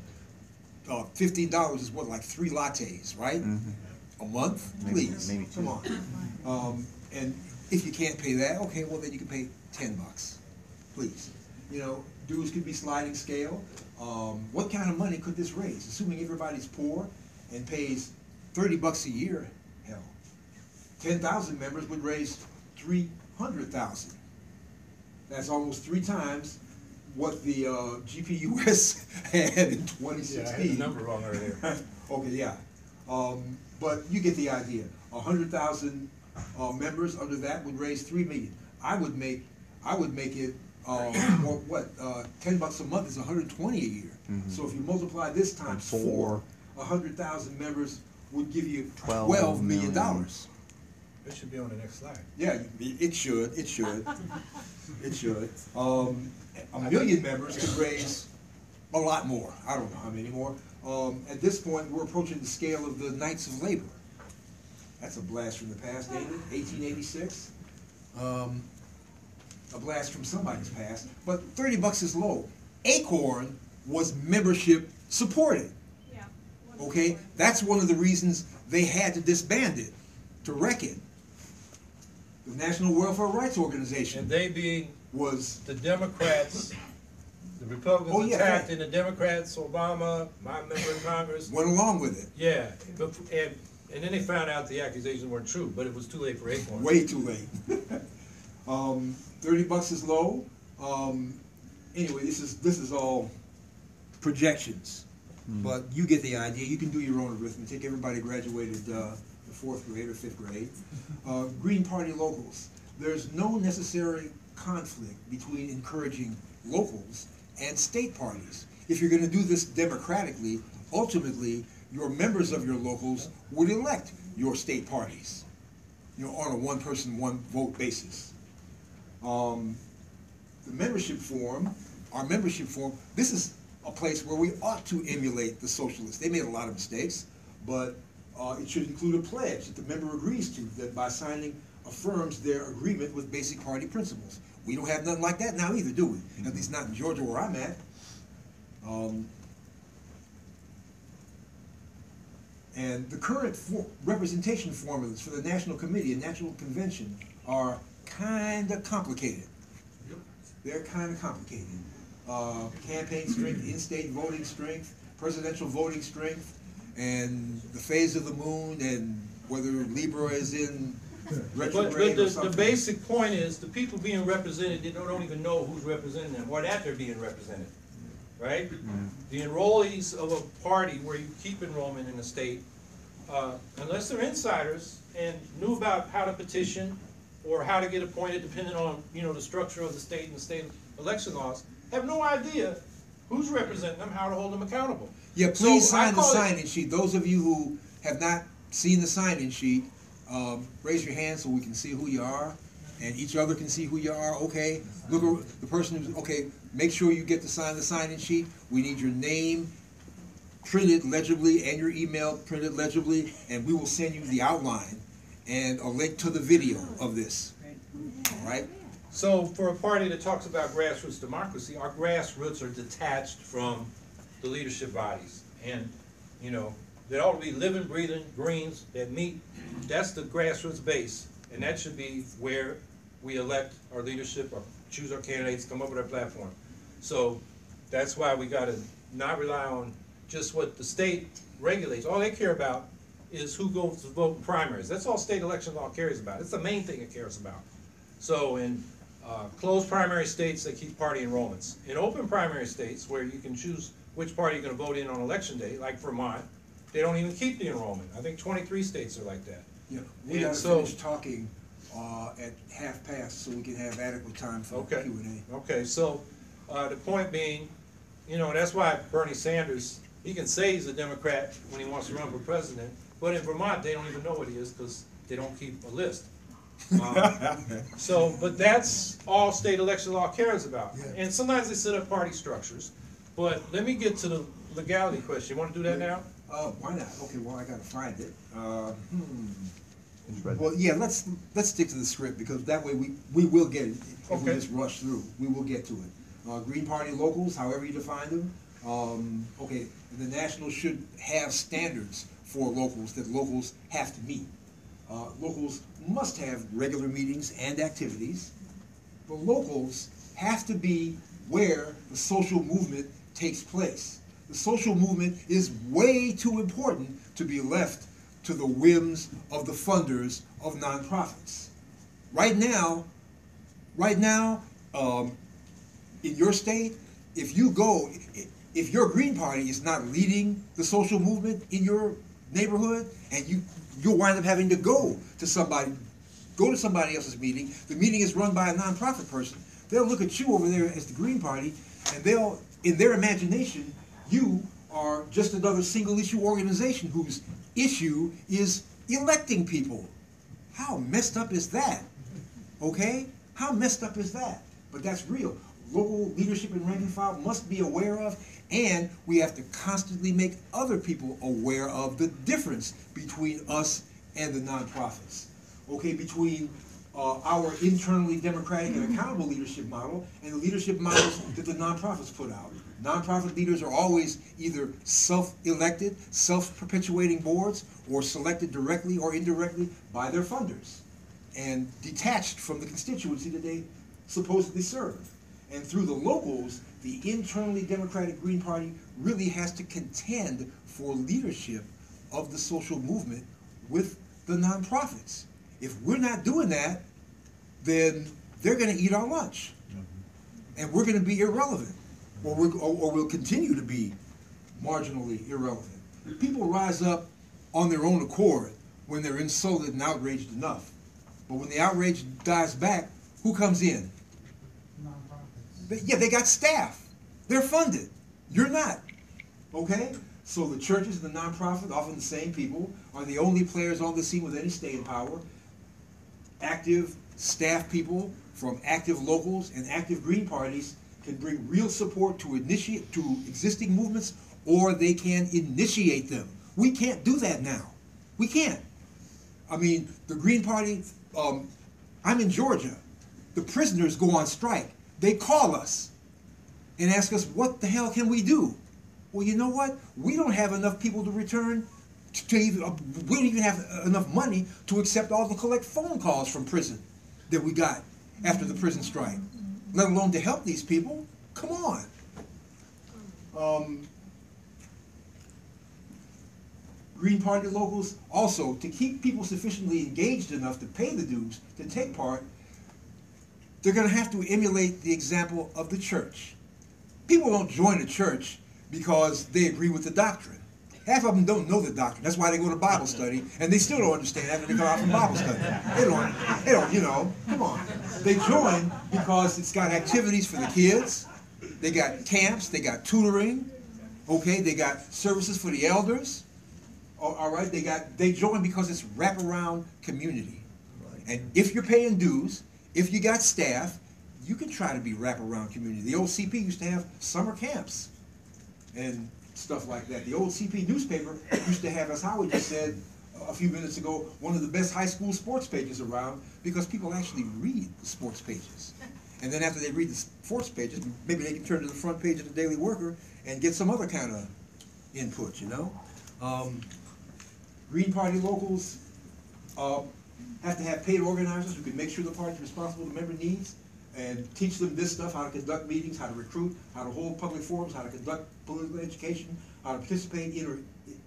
Uh, fifteen dollars is what, like three lattes, right? A month, Maybe- please, maybe come on. Um, and if you can't pay that, okay, well, then you can pay ten bucks, please. You know, dues could be sliding scale. Um, what kind of money could this raise, assuming everybody's poor and pays thirty bucks a year, hell. Ten thousand members would raise three hundred thousand. That's almost three times what the, uh, GPUS [laughs] had in 2016. Yeah, I had the number wrong over there. [laughs] Okay, yeah, um, but you get the idea, a hundred thousand, uh, members under that would raise three million. I would make, I would make it, [coughs] um, well, what, uh, ten bucks a month is hundred twenty a year. So if you multiply this times four, Four. a hundred thousand members would give you twelve million dollars. It should be on the next slide. Yeah, it it should, it should, it should. Um, a million members could raise a lot more, I don't know how many more. Um, at this point, we're approaching the scale of the Knights of Labor. That's a blast from the past, ain't it? Eighteen eighty-six? Um, a blast from somebody's past, but thirty bucks is low. Acorn was membership supported. Yeah. Okay, that's one of the reasons they had to disband it, to wreck it. The National Welfare Rights Organization And they being was, the Democrats, the Oh, Republicans yeah, attacked yeah. and the Democrats, Obama, my member in Congress. went along with it, Yeah, but, and, and then they found out the accusations weren't true, but it was too late for Acorn. way too late. [laughs] Um, thirty bucks is low, um, anyway, this is, this is all projections. But you get the idea, you can do your own arithmetic, everybody graduated, uh, the fourth grade or fifth grade. Uh, Green Party locals, there's no necessary conflict between encouraging locals and state parties. If you're gonna do this democratically, ultimately, your members of your locals would elect your state parties, you know, on a one-person, one-vote basis. Um, the membership form, our membership form, this is a place where we ought to emulate the socialists. They made a lot of mistakes, but uh, it should include a pledge that the member agrees to, that by signing affirms their agreement with basic party principles. We don't have nothing like that now either, do we? At least not in Georgia where I'm at. Um, And the current for, representation formulas for the National Committee and National Convention are kinda complicated. They're kinda complicated. Uh, campaign strength, in-state voting strength, presidential voting strength, and the phase of the moon, and whether Libra is in But, but the, the basic point is, the people being represented, they don't, don't even know who's representing them, or that they're being represented, right? The enrollees of a party where you keep enrollment in the state, uh, unless they're insiders and knew about how to petition or how to get appointed, depending on, you know, the structure of the state and the state election laws, have no idea who's representing them, how to hold them accountable. Yeah, please So sign the sign-in sheet. Those of you who have not seen the sign-in sheet, um, raise your hand so we can see who you are, and each other can see who you are, okay? Look, ar- the person who's, okay, make sure you get to sign the sign-in sheet. We need your name printed legibly and your email printed legibly, and we will send you the outline and a link to the video of this, all right? So for a party that talks about grassroots democracy, our grassroots are detached from the leadership bodies. And, you know, they ought to be living, breathing Greens that meet, that's the grassroots base. And that should be where we elect our leadership, or choose our candidates, come up with our platform. So that's why we gotta not rely on just what the state regulates. All they care about is who goes to vote in primaries. That's all state election law cares about. It's the main thing it cares about. So in uh, closed primary states, they keep party enrollments. In open primary states, where you can choose which party are you're gonna vote in on election day, like Vermont, they don't even keep the enrollment. I think twenty-three states are like that. Yeah, we And gotta so- finish talking, uh, at half past so we can have adequate time for Q Okay. and. Okay, so, uh, the point being, you know, that's why Bernie Sanders, he can say he's a Democrat when he wants to run for president, but in Vermont, they don't even know what he is, cause they don't keep a list. [laughs] Um, So, but that's all state election law cares about. Yeah. And sometimes they set up party structures. But let me get to the legality question. You wanna do that now? Uh, why not? Okay, well, I gotta find it. Uh, hmm. Well, yeah, let's, let's stick to the script, because that way we, we will get it. If we Okay. just rush through, we will get to it. Uh, Green Party locals, however you define them, um, okay, the national should have standards for locals that locals have to meet. Uh, locals must have regular meetings and activities. The locals have to be where the social movement takes place. The social movement is way too important to be left to the whims of the funders of nonprofits. Right now, right now, um, in your state, if you go, if your Green Party is not leading the social movement in your neighborhood, and you, you'll wind up having to go to somebody, go to somebody else's meeting, the meeting is run by a nonprofit person, they'll look at you over there as the Green Party, and they'll, in their imagination, you are just another single issue organization whose issue is electing people. How messed up is that? Okay? How messed up is that? But that's real. Local leadership and rank and file must be aware of, and we have to constantly make other people aware of the difference between us and the nonprofits. Okay, between uh, our internally democratic and accountable leadership model and the leadership models that the nonprofits put out. Nonprofit leaders are always either self-elected, self-perpetuating boards, or selected directly or indirectly by their funders and detached from the constituency that they supposedly serve. And through the locals, the internally Democratic Green Party really has to contend for leadership of the social movement with the nonprofits. If we're not doing that, then they're gonna eat our lunch. Mm-hmm. And we're gonna be irrelevant, or we're, or, or we'll continue to be marginally irrelevant. People rise up on their own accord when they're insulted and outraged enough. But when the outrage dies back, who comes in? They- Yeah, they got staff. They're funded. You're not. Okay? So the churches and the nonprofit, often the same people, are the only players on the scene with any staying power. Active staff people from active locals and active green parties can bring real support to initiate to existing movements or they can initiate them. We can't do that now. We can't. I mean, the Green Party, um, I'm in Georgia. The prisoners go on strike. They call us and ask us, what the hell can we do? Well, you know what? We don't have enough people to return to, even, uh, we don't even have enough money to accept all the collect phone calls from prison that we got after the prison strike, let alone to help these people. Come on. Um, Green Party locals also to keep people sufficiently engaged enough to pay the dues to take part. They're going to have to emulate the example of the church. People don't join the church because they agree with the doctrine. Half of them don't know the doctrine. That's why they go to Bible study, and they still don't understand after they come out from Bible study. They don't. They don't. You know. Come on. They join because it's got activities for the kids. They got camps. They got tutoring. Okay. They got services for the elders. All right. They got. They join because it's wraparound community. And if you're paying dues, if you got staff, you can try to be wraparound community. The old CP used to have summer camps and stuff like that. The old CP newspaper used to have, as Howard just said a few minutes ago, one of the best high school sports pages around because people actually read the sports pages. And then after they read the sports pages, maybe they can turn to the front page of the Daily Worker and get some other kind of input, you know? Um, Green Party locals uh, have to have paid organizers who can make sure the party's responsible to member needs and teach them this stuff, how to conduct meetings, how to recruit, how to hold public forums, how to conduct political education, how to participate in or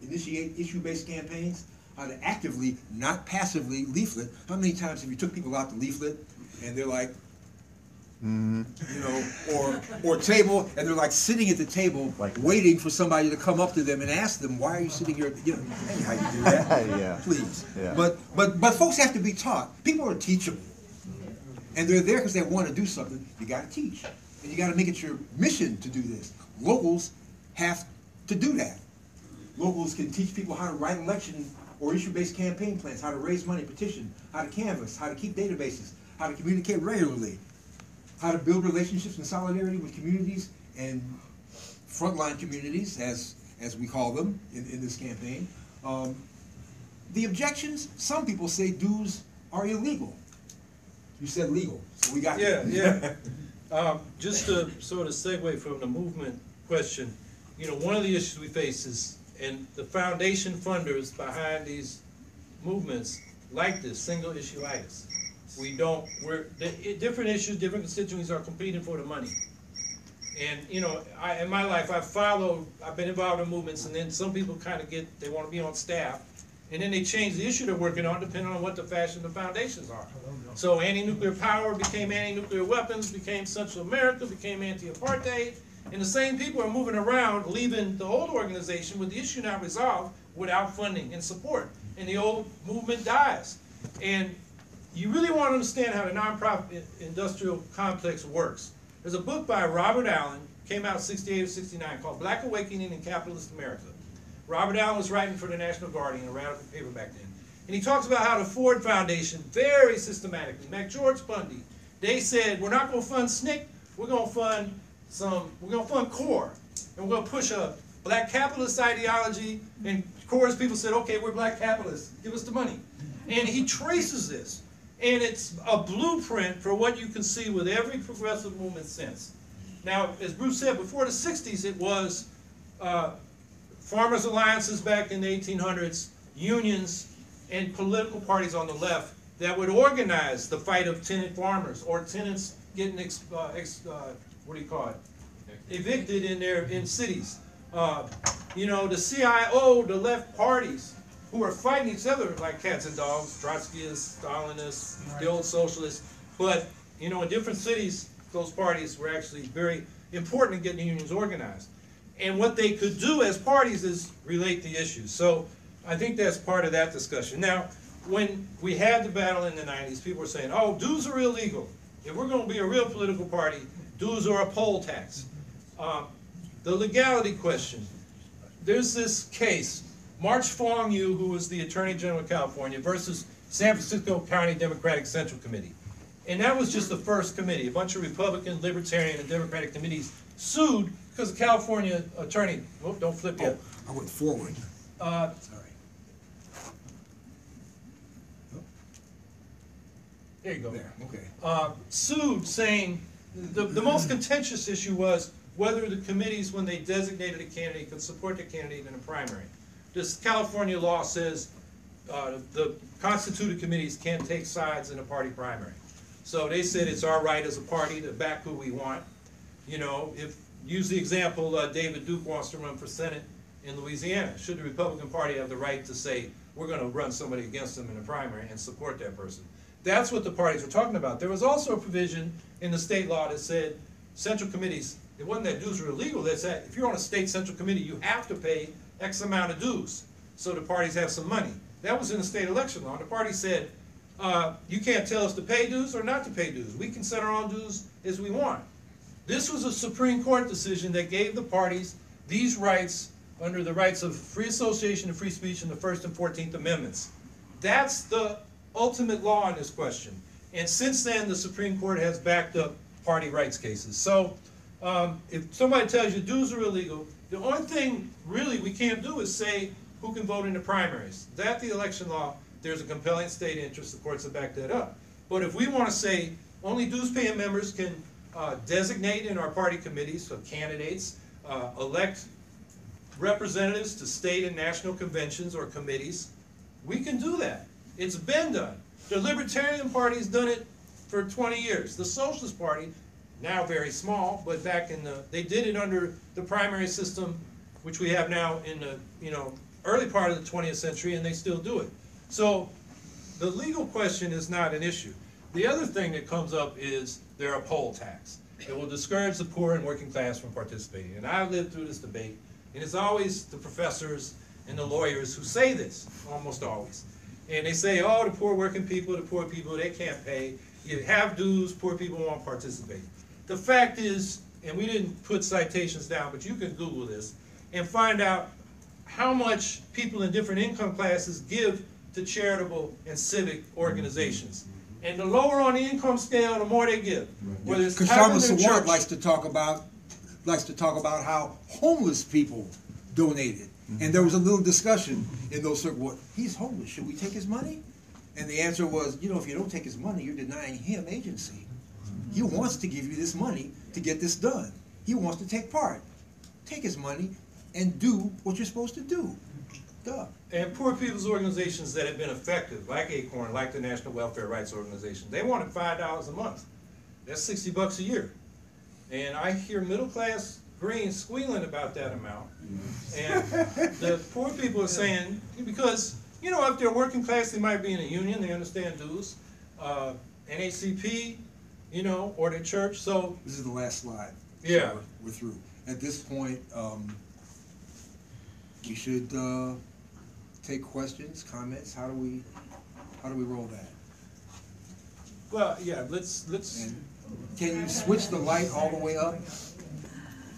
initiate issue-based campaigns, how to actively, not passively leaflet. How many times have you took people out to leaflet and they're like, mm-hmm. you know, or or table, and they're like sitting at the table, Like- waiting for somebody to come up to them and ask them, "Why are you sitting here?" You know, hey, how you do that? [laughs] Yeah. Please. Yeah. But but but folks have to be taught. People are teachable, and they're there because they want to do something. You got to teach, and you got to make it your mission to do this. Locals have to do that. Locals can teach people how to write election or issue-based campaign plans, how to raise money, petition, how to canvass, how to keep databases, how to communicate regularly, how to build relationships and solidarity with communities and frontline communities, as as we call them in, in this campaign. Um, the objections, some people say dues are illegal. You said legal, so we got Yeah, you. yeah. [laughs] Um, just to sort of segue from the movement question, you know, one of the issues we face is, and the foundation funders behind these movements like this, single issue-itis. We don't, we're, the, different issues, different constituencies are competing for the money. And, you know, I, in my life, I've followed, I've been involved in movements, and then some people kind of get, they wanna be on staff, and then they change the issue they're working on depending on what the fashion of the foundations are. So anti-nuclear power became anti-nuclear weapons, became Central America, became anti-apartheid, And the same people are moving around, leaving the old organization with the issue not resolved without funding and support. And the old movement dies. And you really want to understand how the nonprofit industrial complex works. There's a book by Robert Allen, came out sixty-eight or sixty-nine, called Black Awakening in Capitalist America. Robert Allen was writing for the National Guardian, a radical paper back then. And he talks about how the Ford Foundation, very systematically, McGeorge Bundy, they said, we're not gonna fund SNCC, we're gonna fund some, we're gonna fund CORE. And we're gonna push a black capitalist ideology, and CORE's people said, okay, we're black capitalists, give us the money. And he traces this, and it's a blueprint for what you can see with every progressive movement since. Now, as Bruce said, before the sixties, it was, uh, farmers' alliances back in the eighteen hundreds, unions, and political parties on the left that would organize the fight of tenant farmers or tenants getting ex, uh, ex, uh, what do you call it? Evicted in their, in cities. Uh, you know, the CIO, the left parties, who are fighting each other like cats and dogs, Trotskyists, Stalinists, the old socialists. But, you know, in different cities, those parties were actually very important in getting the unions organized. And what they could do as parties is relate the issues. So I think that's part of that discussion. Now, when we had the battle in the nineties, people were saying, oh, dues are illegal. If we're gonna be a real political party, dues are a poll tax. Um, the legality question, there's this case, March Fong Eu, who was the Attorney General of California, versus San Francisco County Democratic Central Committee. And that was just the first committee. A bunch of Republican, Libertarian, and Democratic committees sued because the California attorney, oh, don't flip yet. I went forward, Uh, sorry. there you go. There, okay. uh, sued saying, the, the most [clears throat] contentious issue was whether the committees, when they designated a candidate, could support the candidate in a primary. This California law says, uh, the constituted committees can't take sides in a party primary. So they said it's our right as a party to back who we want. You know, if, use the example, uh, David Duke wants to run for Senate in Louisiana. Should the Republican Party have the right to say, we're gonna run somebody against them in a primary and support that person? That's what the parties were talking about. There was also a provision in the state law that said central committees, it wasn't that dues were illegal, that said, if you're on a state central committee, you have to pay X amount of dues, so the parties have some money. That was in the state election law, the party said, uh, you can't tell us to pay dues or not to pay dues, we can set our own dues as we want. This was a Supreme Court decision that gave the parties these rights under the rights of free association and free speech in the First and Fourteenth Amendments. That's the ultimate law on this question. And since then, the Supreme Court has backed up party rights cases. So, um, if somebody tells you dues are illegal, the only thing really we can't do is say who can vote in the primaries. That, the election law, there's a compelling state interest, the courts have backed that up. But if we wanna say only dues paying members can, uh, designate in our party committees, so candidates, uh, elect representatives to state and national conventions or committees, we can do that. It's been done. The Libertarian Party's done it for twenty years. The Socialist Party, now very small, but back in the, they did it under the primary system, which we have now in the, you know, early part of the twentieth century, and they still do it. So, the legal question is not an issue. The other thing that comes up is there a poll tax. It will discourage the poor and working class from participating. And I've lived through this debate, and it's always the professors and the lawyers who say this, almost always. And they say, oh, the poor working people, the poor people, they can't pay. You have dues, poor people won't participate. The fact is, and we didn't put citations down, but you can Google this and find out how much people in different income classes give to charitable and civic organizations. And the lower on the income scale, the more they give. Whether it's Kshama Tithing or Sawant church. likes to talk about, likes to talk about how homeless people donated. Mm-hmm. And there was a little discussion in those circles, well, he's homeless, should we take his money? And the answer was, you know, if you don't take his money, you're denying him agency. Mm-hmm. He wants to give you this money to get this done. He wants to take part. Take his money and do what you're supposed to do. And poor people's organizations that have been effective, like Acorn, like the National Welfare Rights Organization, they wanted five dollars a month. That's sixty bucks a year. And I hear middle-class Greens squealing about that amount. And [laughs] the poor people are saying, because, you know, if they're working class, they might be in a union, they understand dues. Uh, NAACP, you know, or the church, so This is the last slide. Yeah. We're- We're through. at this point, um, we should, uh, take questions, comments, how do we, how do we roll that? Well, yeah, let's, let's, And can you switch the light all the way up?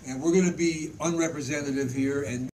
And we're gonna be unrepresentative here and